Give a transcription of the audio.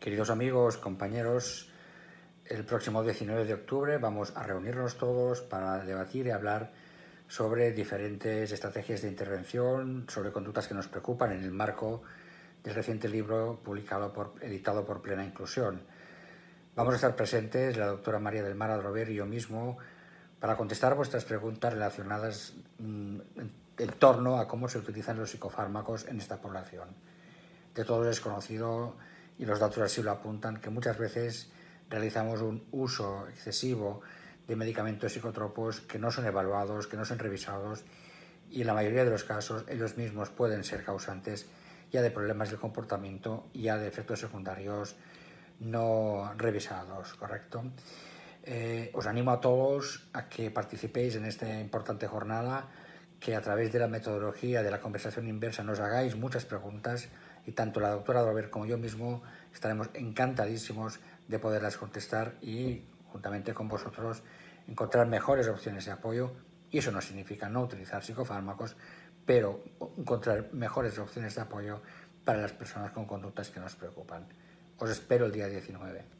Queridos amigos, compañeros, el próximo 19 de octubre vamos a reunirnos todos para debatir y hablar sobre diferentes estrategias de intervención, sobre conductas que nos preocupan en el marco del reciente libro publicado por, editado por Plena Inclusión. Vamos a estar presentes la doctora María del Mar Adrover y yo mismo para contestar vuestras preguntas relacionadas mm, en torno a cómo se utilizan los psicofármacos en esta población. De todos es conocido y los datos así lo apuntan, que muchas veces realizamos un uso excesivo de medicamentos psicotropos que no son evaluados, que no son revisados y en la mayoría de los casos ellos mismos pueden ser causantes ya de problemas del comportamiento, ya de efectos secundarios no revisados, ¿correcto? Eh, os animo a todos a que participéis en esta importante jornada, que a través de la metodología de la conversación inversa nos hagáis muchas preguntas y tanto la doctora Dover como yo mismo estaremos encantadísimos de poderlas contestar y juntamente con vosotros encontrar mejores opciones de apoyo y eso no significa no utilizar psicofármacos, pero encontrar mejores opciones de apoyo para las personas con conductas que nos preocupan. Os espero el día 19.